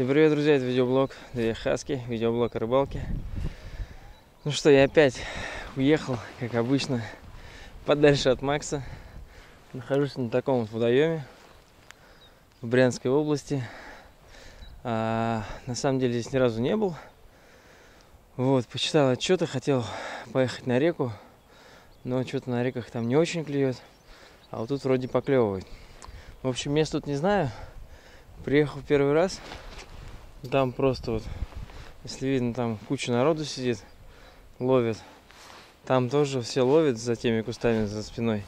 Всем привет, друзья, это видеоблог Две Хаски, видеоблог о рыбалке. Ну что, я опять уехал, как обычно, подальше от Макса. Нахожусь на таком вот водоеме в Брянской области. А, на самом деле здесь ни разу не был. Вот, почитал отчеты, хотел поехать на реку, но что-то на реках там не очень клюет, а вот тут вроде поклевывает. В общем, мест тут не знаю. Приехал первый раз, там просто вот, если видно, там куча народу сидит, ловит. Там тоже все ловят за теми кустами за спиной.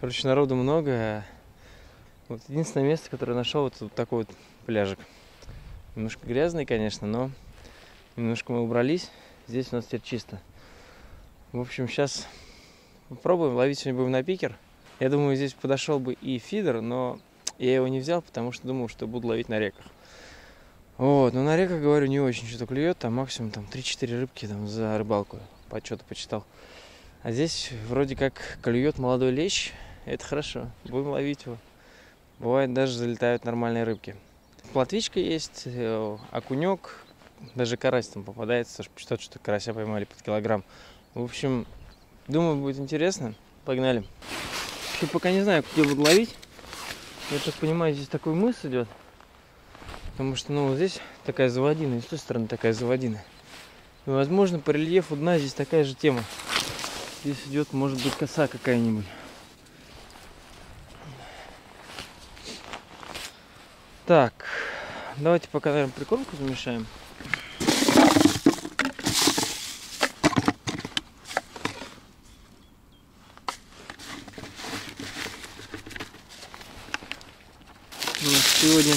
Короче, народу много. А вот единственное место, которое нашел, это вот такой вот пляжик. Немножко грязный, конечно, но немножко мы убрались. Здесь у нас теперь чисто. В общем, сейчас попробуем. Ловить сегодня будем на пикер. Я думаю, здесь подошел бы и фидер, но я его не взял, потому что думал, что буду ловить на реках. Вот, но на реках, говорю, не очень что-то клюет, там максимум там 3-4 рыбки там за рыбалку, по что-то почитал. А здесь вроде как клюет молодой лещ, это хорошо, будем ловить его. Бывает даже залетают нормальные рыбки. Плотвичка есть, э, окунек, даже карась там попадается, что-то, что карася поймали под килограмм. В общем, думаю, будет интересно. Погнали. Еще пока не знаю, где буду ловить. Я так понимаю, здесь такой мыс идет. Потому что, ну, вот здесь такая заводина, и с той стороны такая заводина. И, возможно, по рельефу дна здесь такая же тема. Здесь идет, может быть, коса какая-нибудь. Так, давайте пока, наверное, прикормку замешаем. У нас сегодня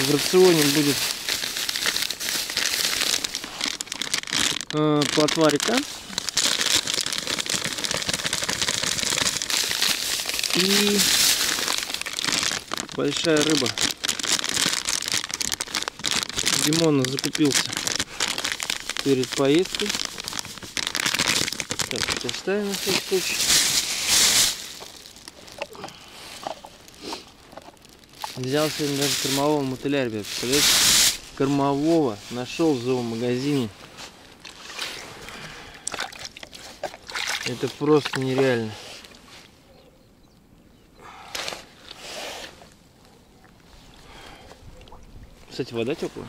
в рационе будет э, и большая рыба. Димона закупился перед поездкой. Так, оставим на всякий случай. Взял сегодня даже кормового мотыля, ребят, представляете? Кормового нашел в зоомагазине. Это просто нереально. Кстати, вода теплая.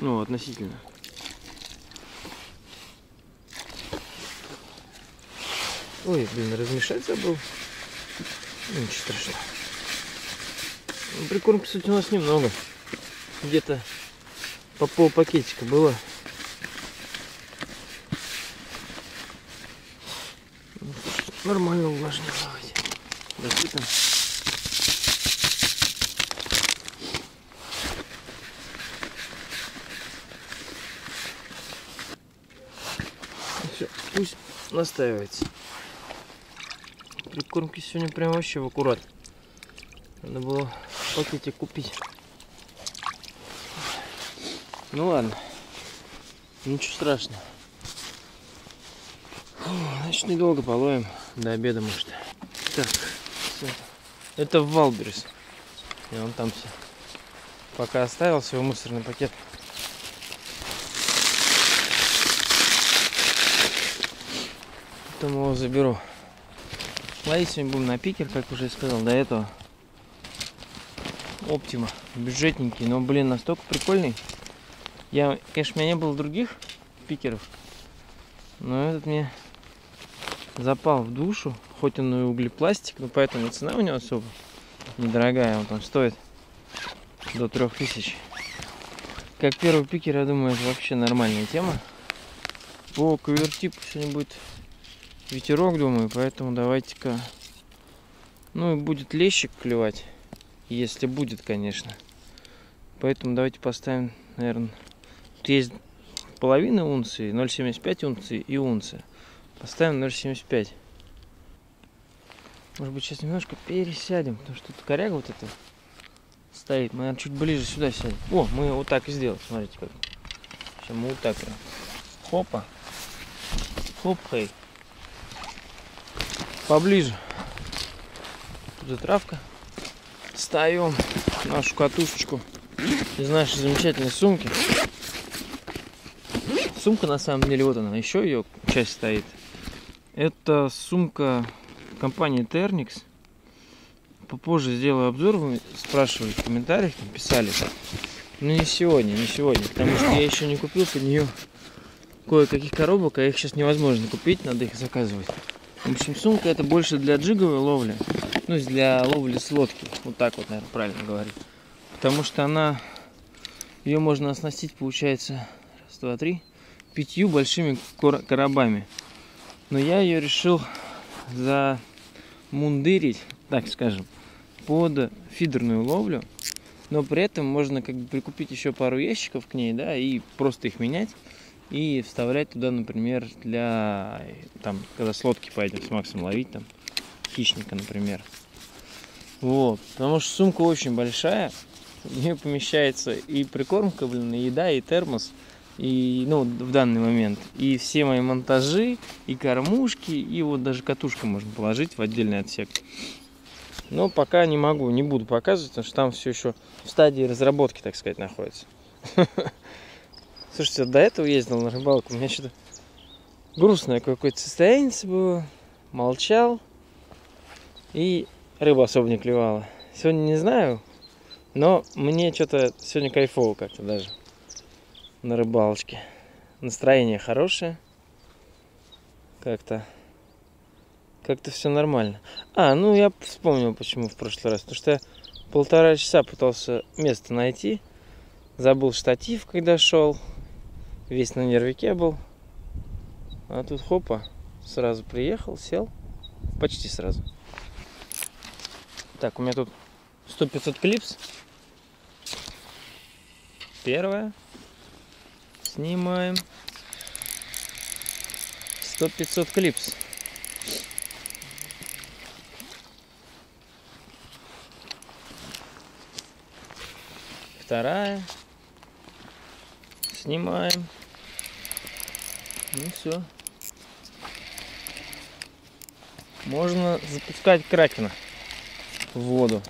Ну, относительно. Ой, блин, размешать забыл. Ну, ничего страшного. Ну, прикормки, кстати, у нас немного. Где-то по пол пакетика было. Нормально увлажниловать. Досыпем. Все, пусть настаивается. Прикормки сегодня прям вообще в аккурат. Надо было пакетик купить. Ну ладно. Ничего страшного. Значит, недолго половим. До обеда, может. Так, все. Это в Wildberries. Я вон там все. Пока оставил свой мусорный пакет. Потом его заберу. Ловить сегодня будем на пикер, как уже сказал до этого. Оптима. Бюджетненький, но, блин, настолько прикольный. Я, конечно, у меня не было других пикеров, но этот мне запал в душу. Хоть он и углепластик, но поэтому цена у него особо недорогая. Он там стоит до 3000. Как первый пикер, я думаю, это вообще нормальная тема. По кавертипу сегодня будет ветерок, думаю, поэтому давайте-ка... Ну и будет лещик клевать. Если будет, конечно. Поэтому давайте поставим, наверное... Тут есть половина унции, 0,75 унции и унция. Поставим 0,75. Может быть, сейчас немножко пересядем, потому что тут коряга вот эта стоит. Мы, наверное, чуть ближе сюда сядем. О, мы вот так и сделали, смотрите как. Сейчас мы вот так. Хопа. Хоп, хей. Поближе. Тут травка. Ставим нашу катушечку из нашей замечательной сумки. Сумка на самом деле, вот она, еще ее часть стоит. Это сумка компании Ternix. Попозже сделаю обзор, вы спрашивали в комментариях, там писали. Но не сегодня, не сегодня, потому что я еще не купил под нее кое-каких коробок, а их сейчас невозможно купить, надо их заказывать. В общем, сумка это больше для джиговой ловли, ну, для ловли с лодки, вот так вот, наверное, правильно говорить. Потому что она, ее можно оснастить, получается, раз, два, три, пятью большими коробами. Но я ее решил замундырить, так скажем, под фидерную ловлю. Но при этом можно как бы прикупить еще пару ящиков к ней, да, и просто их менять и вставлять туда, например, для, там, когда с лодки поедем с Максом ловить, там, хищника, например. Вот, потому что сумка очень большая, в нее помещается и прикормка, блин, и еда, и термос, и, ну, в данный момент, и все мои монтажи, и кормушки, и вот даже катушку можно положить в отдельный отсек. Но пока не могу, не буду показывать, потому что там все еще в стадии разработки, так сказать, находится. Слушайте, до этого ездил на рыбалку, у меня что-то грустное какое-то состояние было, молчал, и рыба особо не клевала. Сегодня не знаю, но мне что-то сегодня кайфово как-то даже на рыбалочке. Настроение хорошее, как-то как-то все нормально. А, ну я вспомнил, почему в прошлый раз. Потому что я полтора часа пытался место найти. Забыл штатив, когда шел весь на нервике был. А тут хопа, сразу приехал, сел. Почти сразу. Так, у меня тут 100-500 клипс. Первое. Снимаем. 100-500 клипс. Вторая. Снимаем. Ну все. Можно запускать кракена в воду.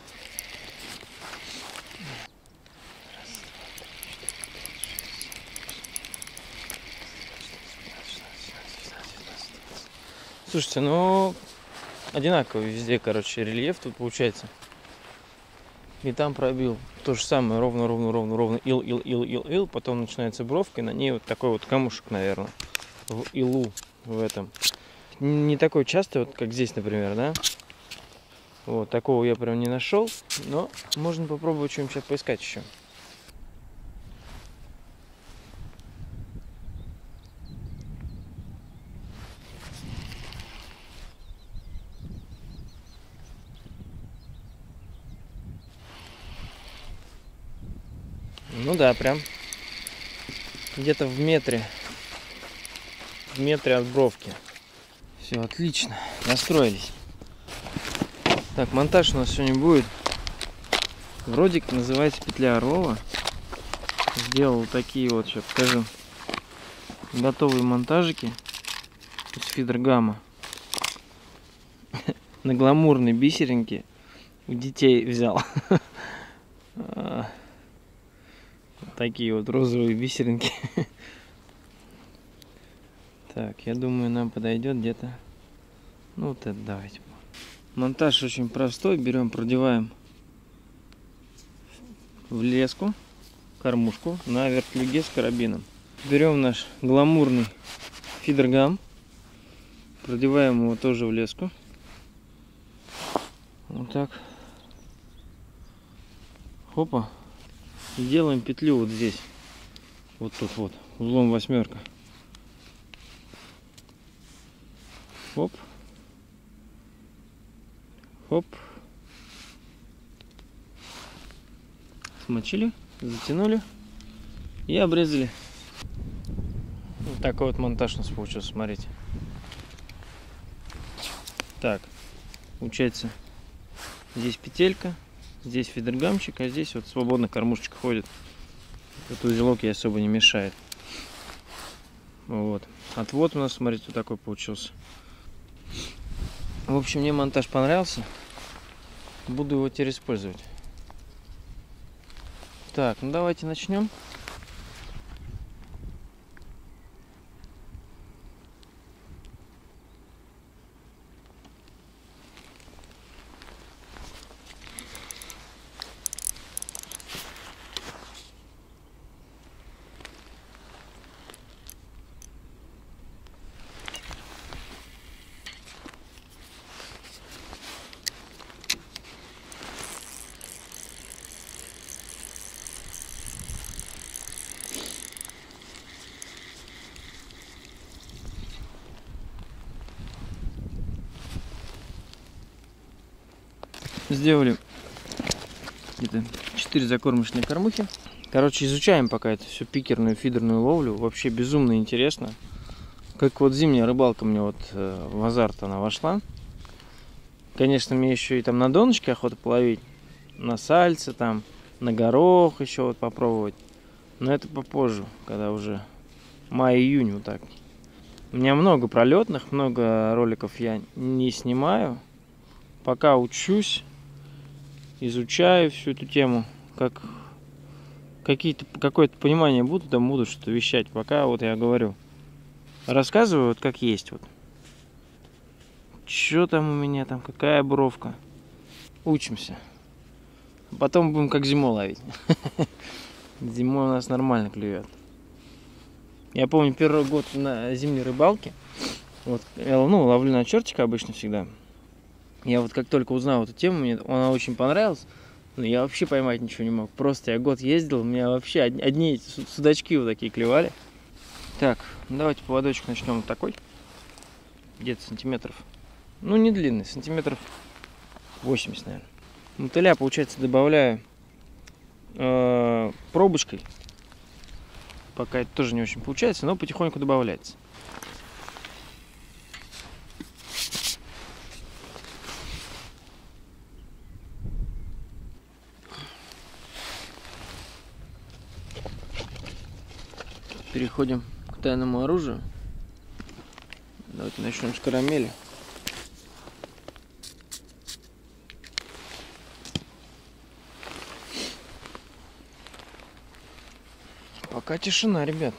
Слушайте, ну одинаковый везде, короче, рельеф тут получается. И там пробил то же самое, ровно, ровно, ровно, ровно, ил, ил, ил, ил, ил, потом начинается бровка, и на ней вот такой вот камушек, наверное в илу в этом. Не такой часто, вот как здесь, например, да? Вот, такого я прям не нашел, но можно попробовать что-нибудь сейчас поискать еще. Ну да, прям где-то в метре в метре от бровки. Все отлично, настроились. Так, монтаж у нас сегодня будет. Вроде называется петля Орлова. Сделал такие вот, сейчас покажу, готовые монтажики из фидергамма. На гламурной бисеринке у детей взял. Такие вот розовые бисеринки. Так, я думаю, нам подойдет где-то... Ну, вот это давайте. Монтаж очень простой. Берем, продеваем в леску, кормушку на вертлюге с карабином. Берем наш гламурный фидергам, продеваем его тоже в леску. Вот так. Хопа. И делаем петлю вот здесь. Вот тут вот, узлом восьмерка. Хоп. Хоп. Смочили, затянули и обрезали. Вот такой вот монтаж у нас получился, смотрите. Так, получается, здесь петелька, здесь фидергамчик, а здесь вот свободно кормушечка ходит. Этот узелок ей особо не мешает. Вот. Отвод у нас, смотрите, вот такой получился. В общем, мне монтаж понравился. Буду его теперь использовать. Так, ну давайте начнем. Сделали где-то 4 закормочные кормухи. Короче, изучаем пока это все пикерную, фидерную ловлю. Вообще безумно интересно. Как вот зимняя рыбалка мне вот э, в азарт она вошла. Конечно, мне еще и там на донышке охота половить. На сальце там, на горох еще вот попробовать. Но это попозже, когда уже май-июнь вот так. У меня много пролетных, много роликов я не снимаю. Пока учусь изучаю всю эту тему, как какие-то какое-то понимание буду, там буду что-то вещать. Пока вот я говорю, рассказываю вот как есть вот. Что там у меня там, какая бровка. Учимся. Потом будем как зимой ловить. Зимой у нас нормально клюет. Я помню первый год на зимней рыбалке. Вот, ну, ловлю на чертика обычно всегда. Я вот как только узнал эту тему, мне она очень понравилась. Но я вообще поймать ничего не мог. Просто я год ездил, у меня вообще одни эти судачки вот такие клевали. Так, давайте поводочек начнем вот такой. Где-то сантиметров. Ну, не длинный, сантиметров 80, наверное. Мотыля, получается, добавляю э, пробочкой. Пока это тоже не очень получается, но потихоньку добавляется. Переходим к тайному оружию. Давайте начнем с карамели. Пока тишина, ребят.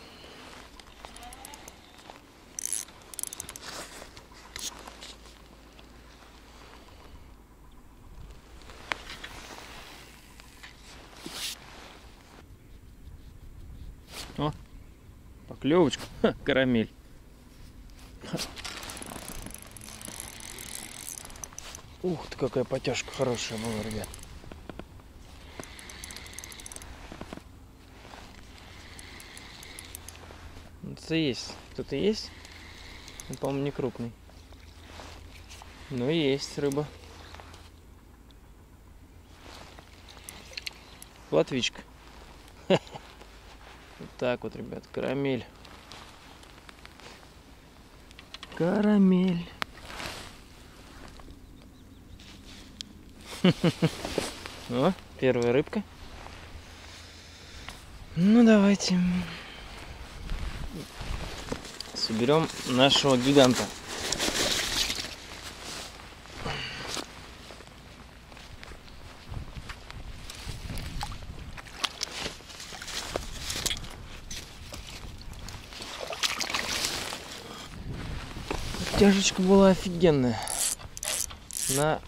Поклевочка, Ха, карамель. Ух ты, какая потяжка хорошая была, ребят. Это есть. Кто-то есть? По-моему, не крупный. Но есть рыба. Платвичка. Вот так вот, ребят, карамель. Карамель. О, первая рыбка. Ну, давайте соберем нашего гиганта. Тяжечка была офигенная. На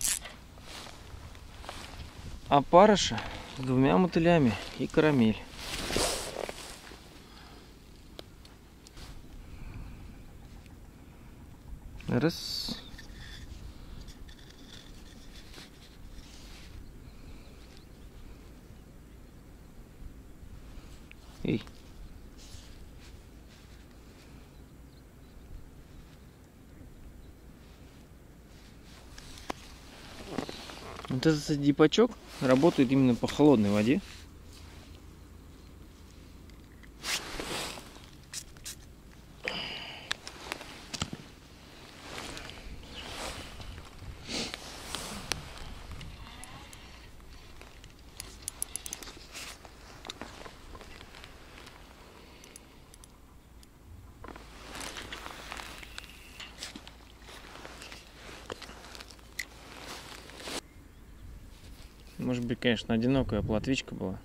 опарыша с двумя мотылями и карамель. Раз. Вот этот дипачок работает именно по холодной воде. Может быть, конечно, одинокая платвичка была.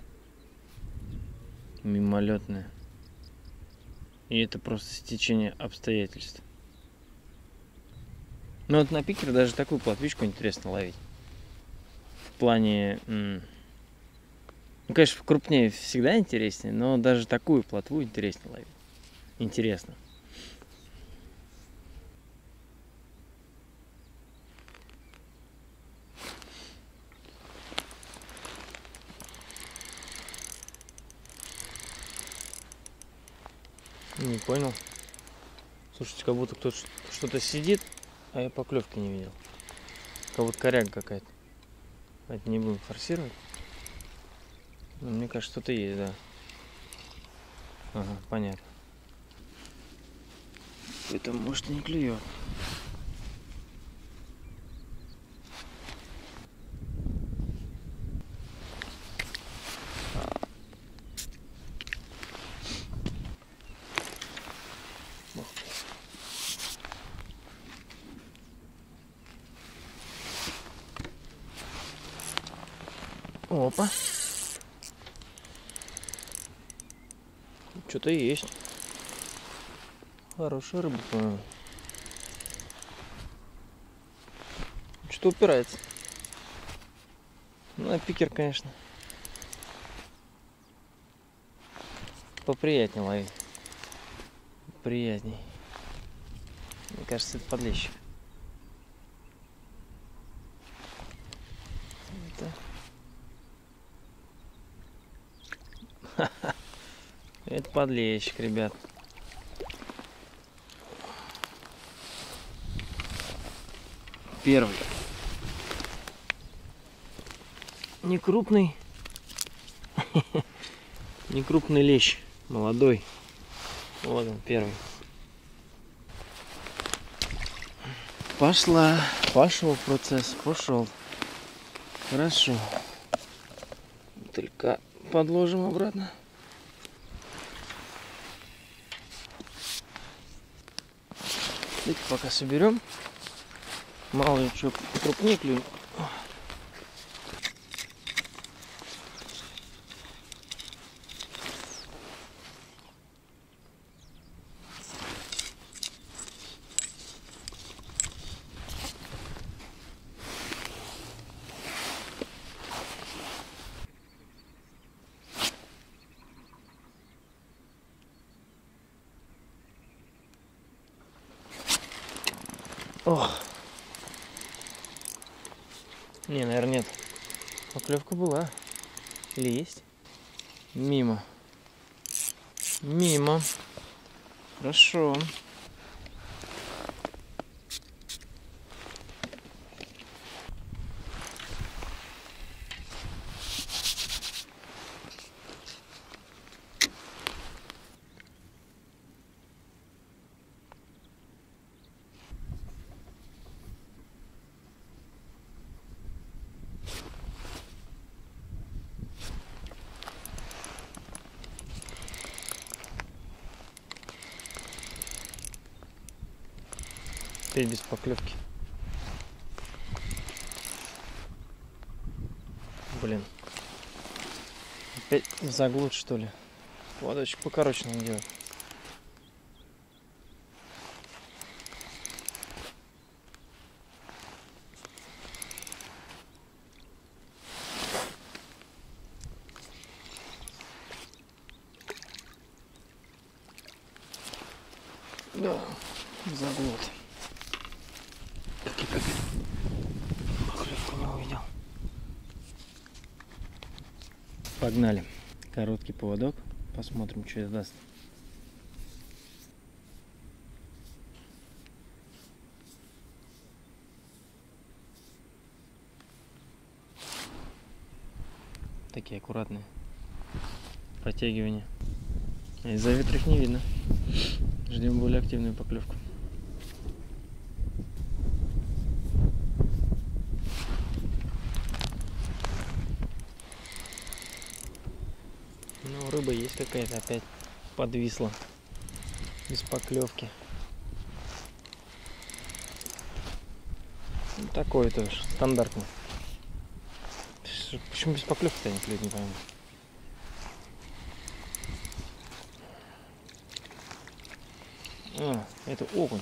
мимолетное. И это просто стечение обстоятельств. Ну вот на пикер даже такую платвичку интересно ловить. В плане... Ну, конечно, крупнее всегда интереснее, но даже такую плотву интереснее ловить. Интересно. Не понял. Слушайте, как будто кто-то что-то сидит, а я поклевки не видел. Как будто коряга какая-то. Это не будем форсировать. Но мне кажется, что-то есть, да. Ага, понятно. Это может не клюет. Опа. Что-то есть. Хорошая рыба. Что упирается. Ну, а пикер, конечно. Поприятнее ловить. Приятней. Мне кажется, это подлещик. Это подлещик, ребят. Первый. Не крупный. Не крупный лещ. Молодой. Вот он, первый. Пошла. Пошел процесс. Пошел. Хорошо. Только подложим обратно. Давайте пока соберем. Мало ли что крупнее клюнет. Ох. Не, наверное, нет. Поклевка была. Или есть? Мимо. Мимо. Хорошо. Без поклевки. Блин. Опять заглот что ли? Водочек покороче надо делать. Да, заглот. Погнали. Короткий поводок. Посмотрим, что это даст. Такие аккуратные протягивания. Из-за ветра их не видно. Ждем более активную поклевку. какая-то опять подвисла без поклевки. Ну, такое тоже, стандартный. Почему без поклевки-то не не пойму. А, это окунь.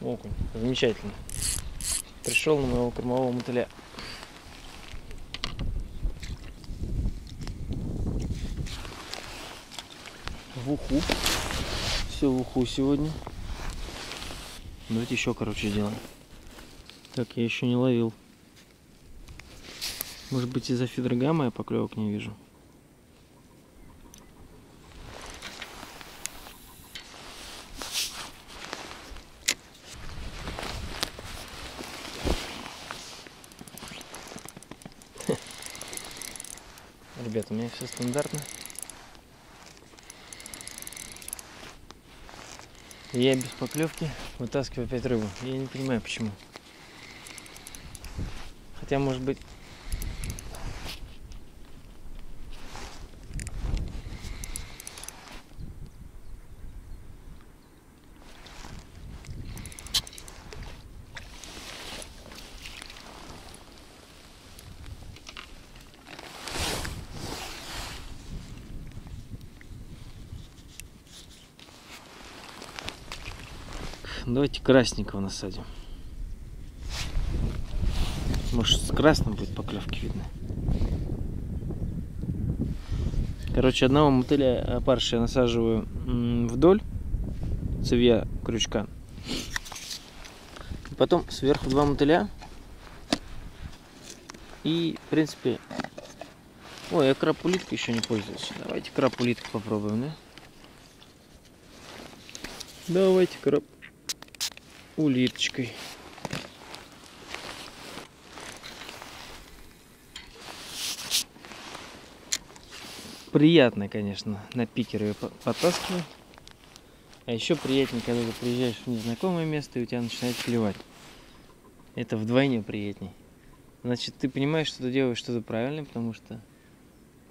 Окунь. Замечательно. Пришел на моего кормового мотыля. В уху. Все в уху сегодня. Давайте еще, короче, сделаем. Так, я еще не ловил. Может быть из-за фидрогамма я поклевок не вижу. Ребята, у меня все стандартно. Я без поклевки вытаскиваю опять рыбу. Я не понимаю почему. Хотя может быть Давайте красненького насадим. Может с красным будет поклевки видно. Короче, одного мотыля опарыша я насаживаю вдоль цевья крючка. Потом сверху два мотыля. И, в принципе... Ой, я крапулиткой еще не пользуюсь. Давайте крапулитку попробуем, да? Давайте крап улиточкой. Приятно, конечно, на пикер ее потаскивать. А еще приятнее, когда ты приезжаешь в незнакомое место и у тебя начинает клевать. Это вдвойне приятней. Значит, ты понимаешь, что ты делаешь что-то правильно, потому что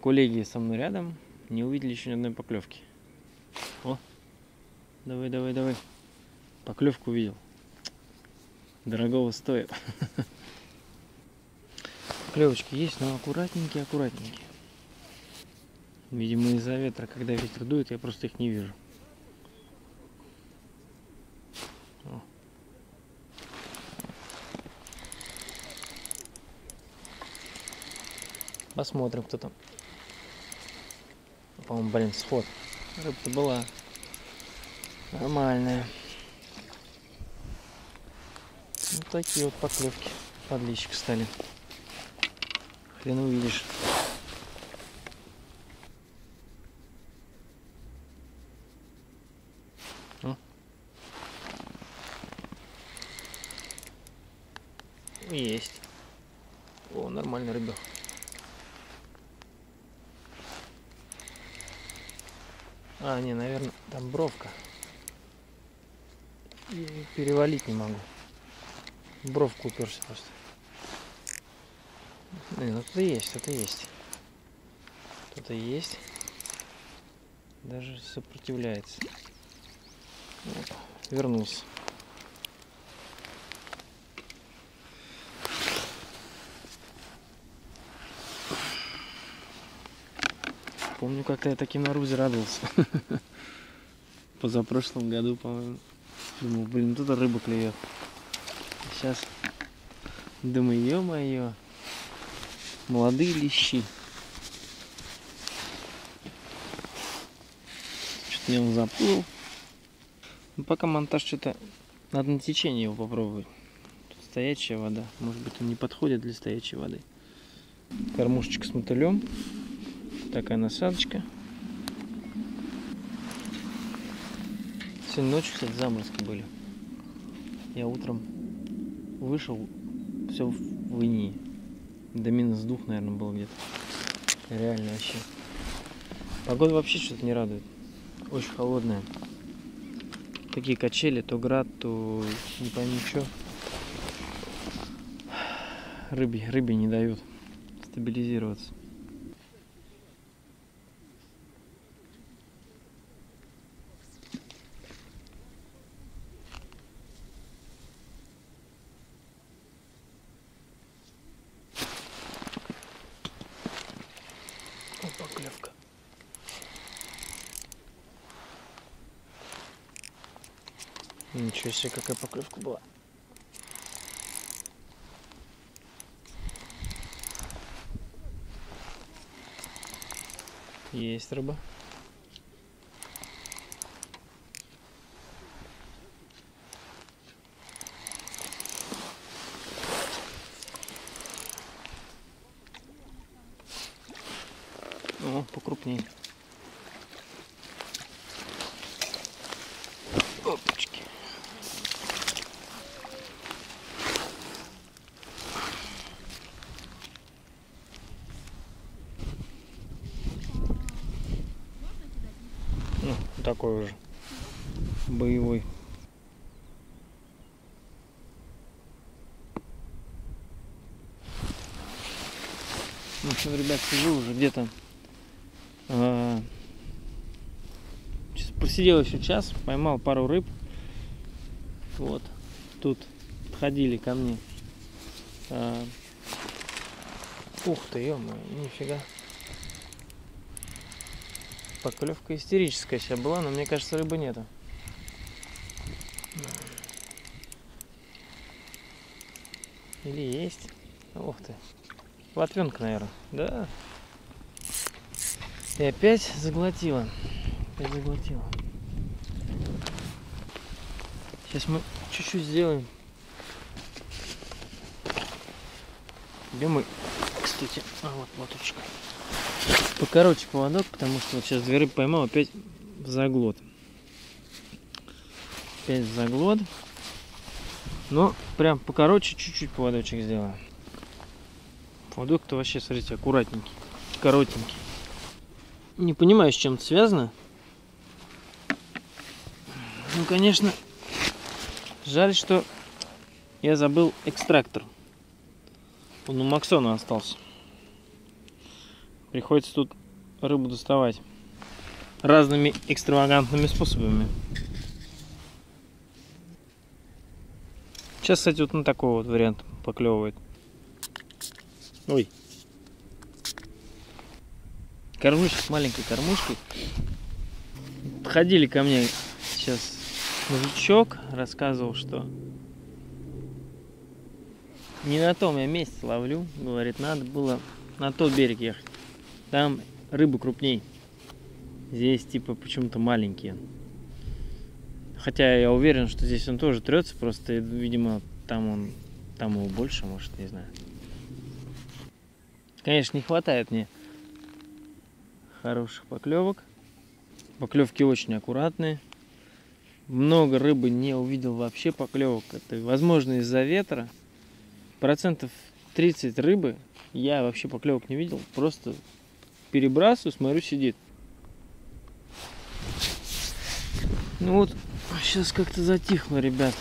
коллеги со мной рядом не увидели еще ни одной поклевки. О, давай, давай, давай. Поклевку увидел дорогого стоит. Клевочки есть, но аккуратненькие, аккуратненькие. Видимо, из-за ветра, когда ветер дует, я просто их не вижу. Посмотрим, кто там. По-моему, блин, сход. Рыбка была нормальная. Вот такие вот поклевки. Подлещик стали. Хрен увидишь. О. Есть. О, нормальный рыбак. А, не, наверное, там бровка. И перевалить не могу бровку уперся просто. Не, ну тут есть, тут есть. И есть. Даже сопротивляется. Вот, вернулся. Помню, как я таким на Рузе радовался. Позапрошлом году, по-моему. Думал, блин, тут рыба клюет. Сейчас думаю, ё-моё, молодые лещи. Что-то я он заплыл. Ну, пока монтаж что-то надо на течение его попробовать. Тут стоячая вода. Может быть он не подходит для стоячей воды. Кормушечка с мотылем. Такая насадочка. Сегодня ночью, кстати, заморозки были. Я утром вышел, все в инии. До минус двух, наверное, было где-то. Реально вообще. Погода вообще что-то не радует. Очень холодная. Такие качели, то град, то не пойми что. Рыбе, рыбе не дают стабилизироваться. поклевка. Ничего себе, какая поклевка была. Есть рыба. О, покрупнее. Опачки. Ну, такой уже боевой. В общем, ребят, сижу уже где-то. а, Сейчас посидел еще час, поймал пару рыб. Вот. Тут подходили ко мне. А, Ух ты, ё нифига. Поклевка истерическая сейчас была, но мне кажется, рыбы нету. Или есть? Ух ты. Латвенка, наверное. Да. И опять заглотила. Опять заглотила. Сейчас мы чуть-чуть сделаем. Где мой, кстати, а вот лоточка. Покороче поводок, потому что вот сейчас две рыбы поймал, опять в заглот. Опять в заглот. Но прям покороче чуть-чуть поводочек сделаю. Поводок-то вообще, смотрите, аккуратненький, коротенький. Не понимаю, с чем это связано. Ну, конечно, жаль, что я забыл экстрактор. Он у Максона остался. Приходится тут рыбу доставать разными экстравагантными способами. Сейчас, кстати, вот на такой вот вариант поклевывает. Ой. Кормлюсь с маленькой кормушкой. Подходили ко мне сейчас мужичок, рассказывал, что не на том я месте ловлю. Говорит, надо было на тот берег ехать. Там рыбы крупней. Здесь типа почему-то маленькие. Хотя я уверен, что здесь он тоже трется, просто, видимо, там он, там его больше, может, не знаю. Конечно, не хватает мне хороших поклевок. Поклевки очень аккуратные. Много рыбы не увидел вообще поклевок. Это, возможно, из-за ветра. Процентов 30 рыбы я вообще поклевок не видел. Просто перебрасываю, смотрю, сидит. Ну вот, сейчас как-то затихло, ребят.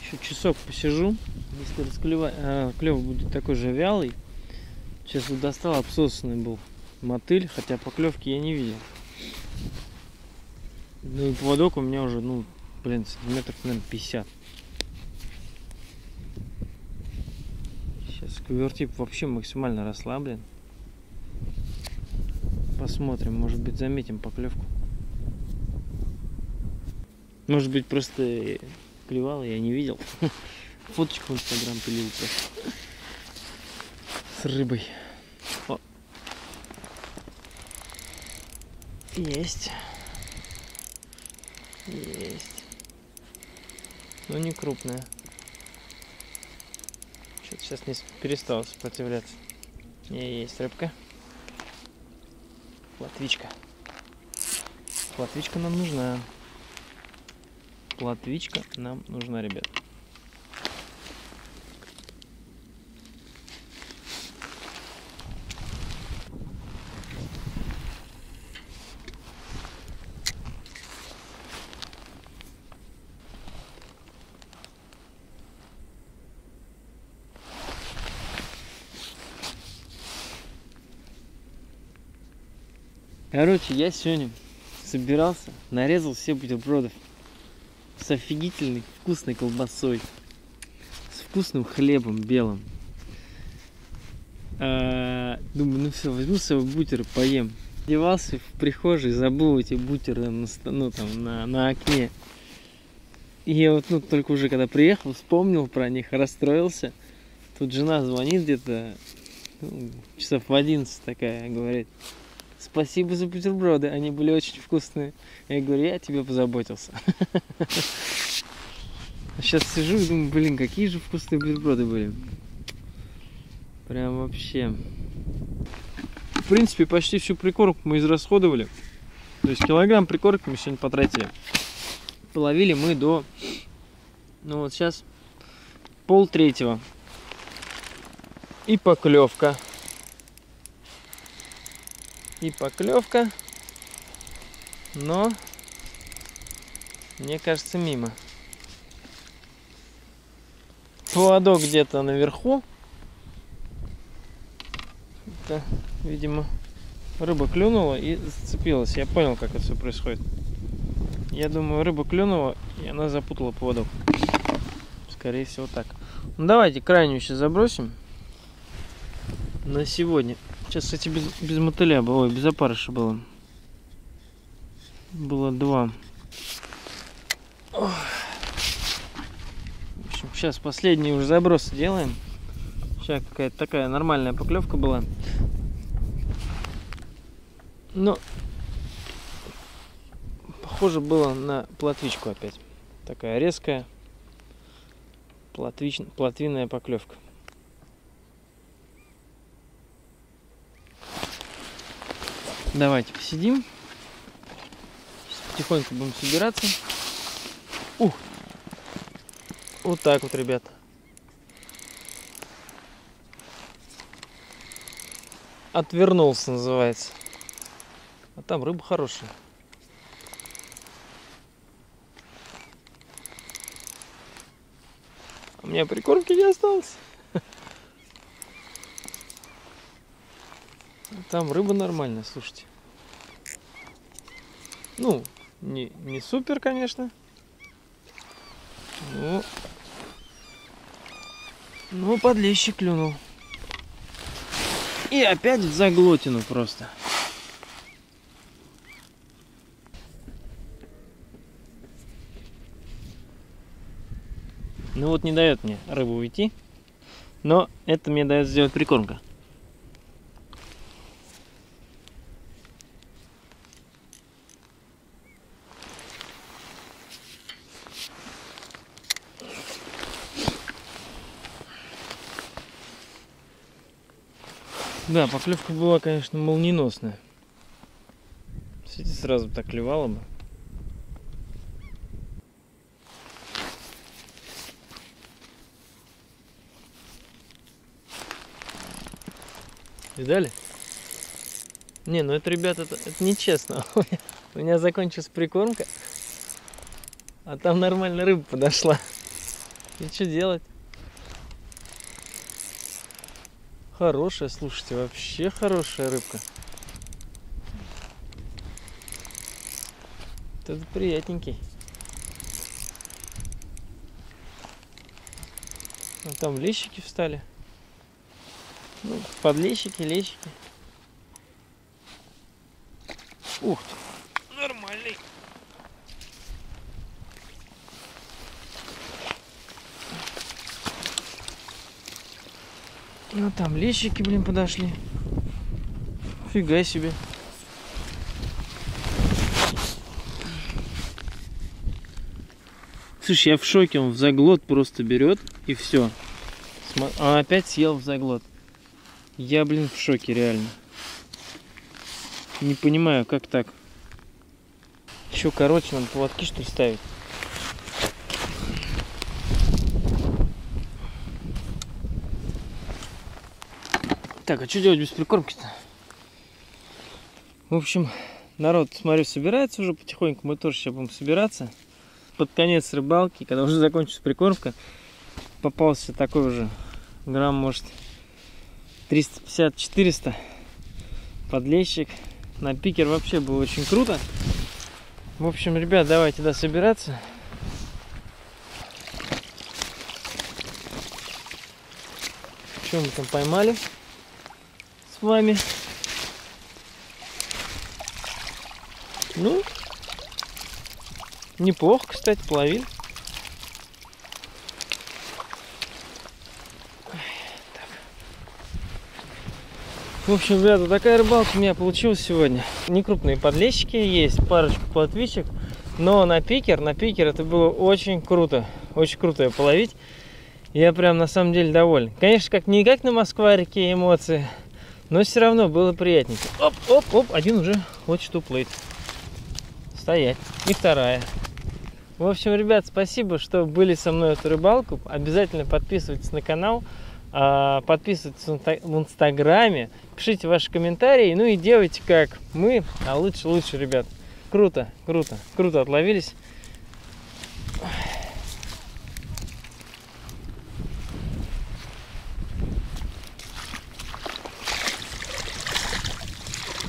Еще часок посижу. Если расклева... а, клев будет такой же вялый. Сейчас вот достал, обсосанный был мотыль, хотя поклевки я не видел. Ну и поводок у меня уже, ну, блин, сантиметров, наверное, 50. Сейчас квертип вообще максимально расслаблен. Посмотрим, может быть заметим поклевку. Может быть просто клевал, я не видел. Фоточку в инстаграм пилил просто. С рыбой. О. Есть. Есть. Но не крупная. Сейчас не перестал сопротивляться. Не есть рыбка. Платвичка. Платвичка нам нужна. Платвичка нам нужна, ребят. Короче, я сегодня собирался, нарезал все бутербродов с офигительной вкусной колбасой, с вкусным хлебом белым. А, думаю, ну все, возьму с собой бутер и поем. Девался в прихожей, забыл эти бутеры на, ну, там, на, на окне. И я вот ну, только уже когда приехал, вспомнил про них, расстроился. Тут жена звонит где-то ну, часов в 11 такая, говорит, спасибо за бутерброды, они были очень вкусные. Я говорю, я тебе позаботился. Сейчас сижу и думаю, блин, какие же вкусные бутерброды были. Прям вообще. В принципе, почти всю прикормку мы израсходовали. То есть килограмм прикормки мы сегодня потратили. Половили мы до... Ну вот сейчас пол третьего. И поклевка. И поклевка. Но, мне кажется, мимо. Поводок где-то наверху. Это, видимо, рыба клюнула и зацепилась. Я понял, как это все происходит. Я думаю, рыба клюнула, и она запутала поводок. Скорее всего, так. Ну, давайте крайнюю сейчас забросим на сегодня. Сейчас, кстати, без, без мотыля было, ой, без опарыша было. Было два. В общем, сейчас последний уже заброс делаем. Сейчас какая-то такая нормальная поклевка была. Но похоже было на плотвичку опять. Такая резкая плотвич... плотвинная поклевка. Давайте посидим. Потихоньку будем собираться. Ух! Вот так вот, ребята. Отвернулся, называется. А там рыба хорошая. У меня прикормки не осталось. Там рыба нормальная, слушайте. Ну, не, не супер, конечно. Ну, ну, подлещик клюнул. И опять в заглотину просто. Ну вот не дает мне рыбу уйти. Но это мне дает сделать прикормка. Да, поклевка была, конечно, молниеносная. Смотрите, сразу так клевало бы. Видали? Не, ну это, ребята, это, это нечестно. У меня закончилась прикормка, а там нормально рыба подошла. И что делать? Хорошая, слушайте, вообще хорошая рыбка. Это приятненький. А там лещики встали. Ну, подлещики, лещики. Ух ты, Ну там лещики, блин, подошли. Фига себе. Слушай, я в шоке, он в заглот просто берет и все. А опять съел в заглот. Я, блин, в шоке, реально. Не понимаю, как так. Еще короче, надо поводки что ли ставить. Так, а что делать без прикормки-то? В общем, народ, смотрю, собирается уже потихоньку. Мы тоже сейчас будем собираться. Под конец рыбалки, когда уже закончится прикормка, попался такой уже грамм, может, 350-400 подлещик. На пикер вообще было очень круто. В общем, ребят, давайте да собираться. Что мы там поймали? Вами. Ну, неплохо, кстати, половили. В общем, ребята, такая рыбалка у меня получилась сегодня. Не крупные подлещики есть, парочку плотвичек. Но на пикер, на пикер это было очень круто. Очень круто ее половить. Я прям на самом деле доволен. Конечно, как не как на Москварике эмоции, но все равно было приятнее. Оп, оп, оп, один уже хочет уплыть. Стоять. И вторая. В общем, ребят, спасибо, что были со мной эту рыбалку. Обязательно подписывайтесь на канал. А, подписывайтесь в инстаграме, пишите ваши комментарии, ну и делайте как мы, а лучше, лучше, ребят. Круто, круто, круто отловились.